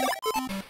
you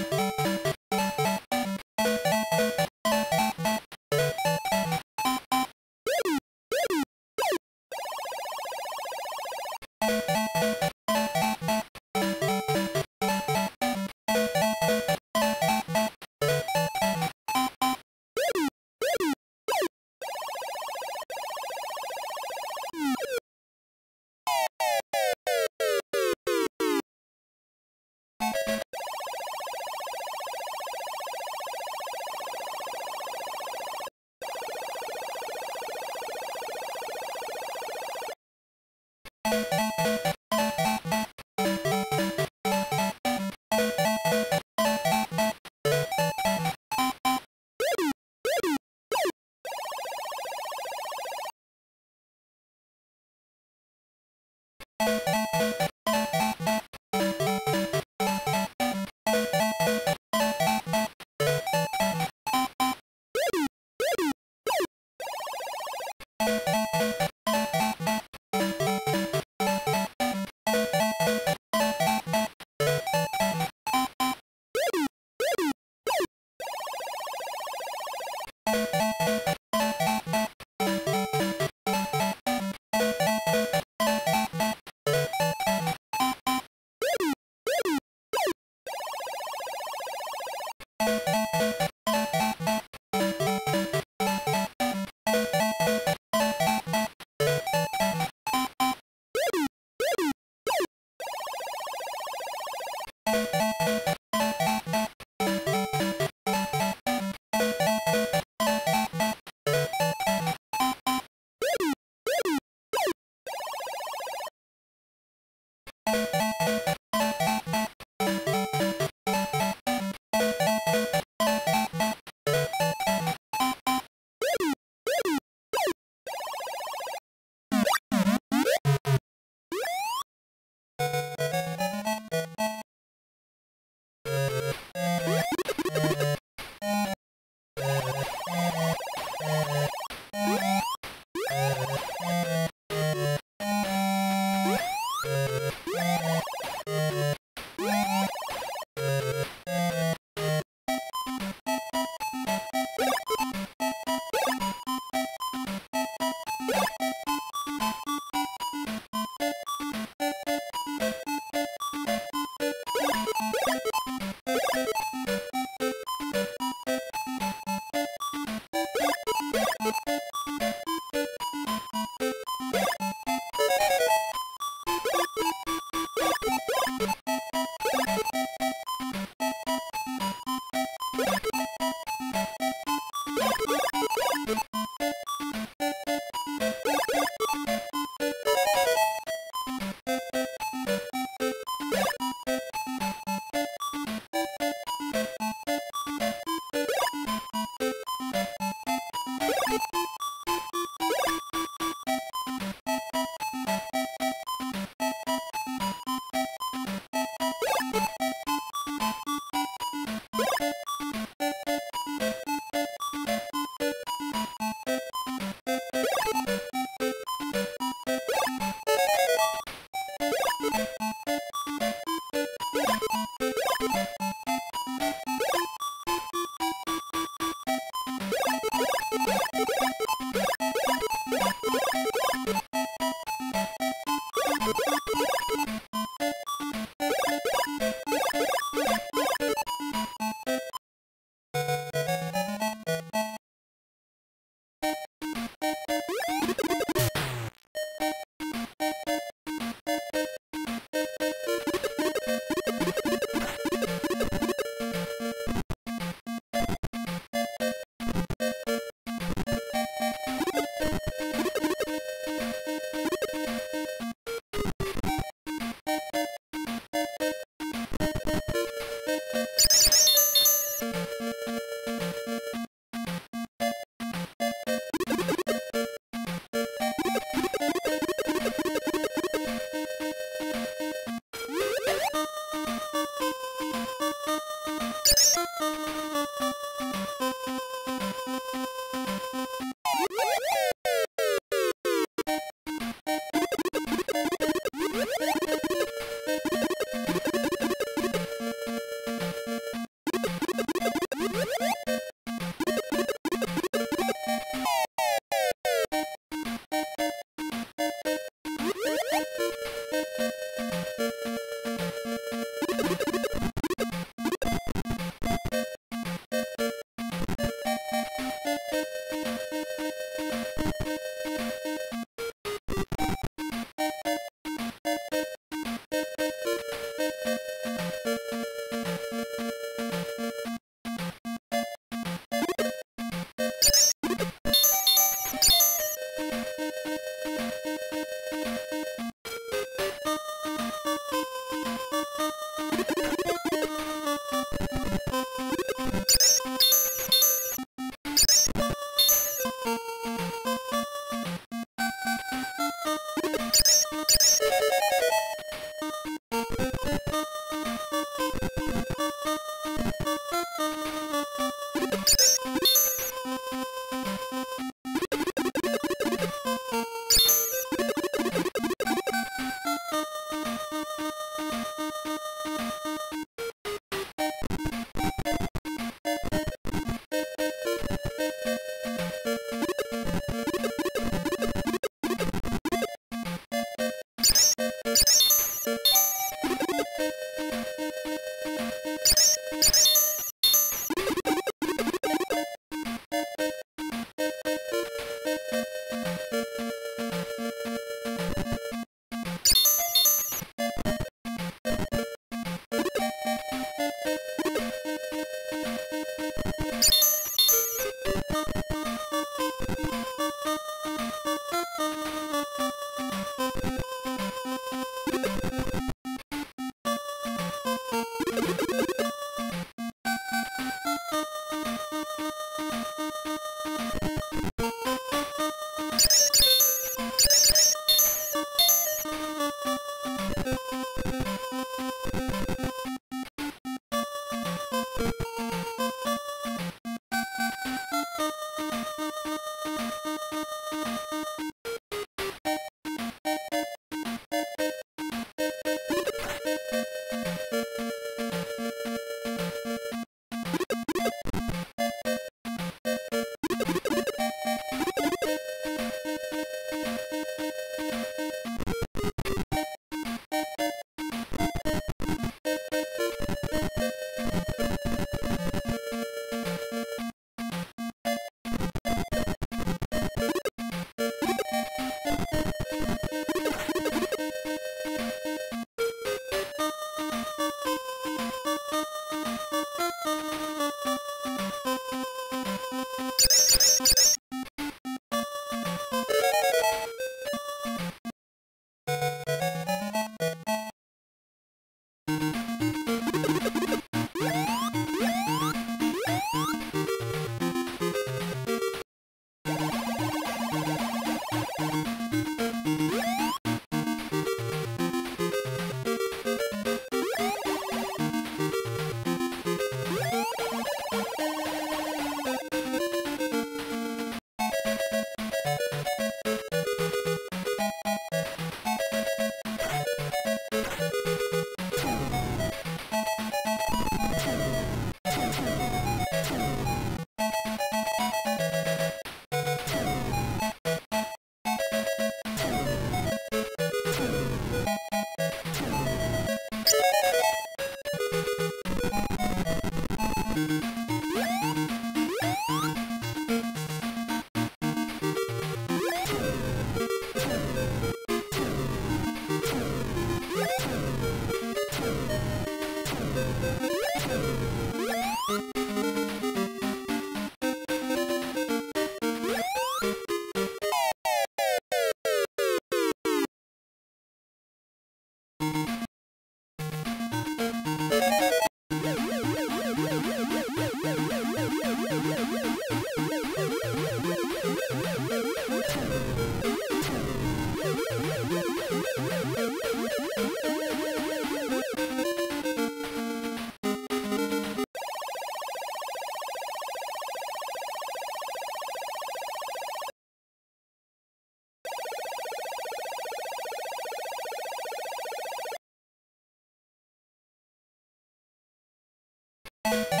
you.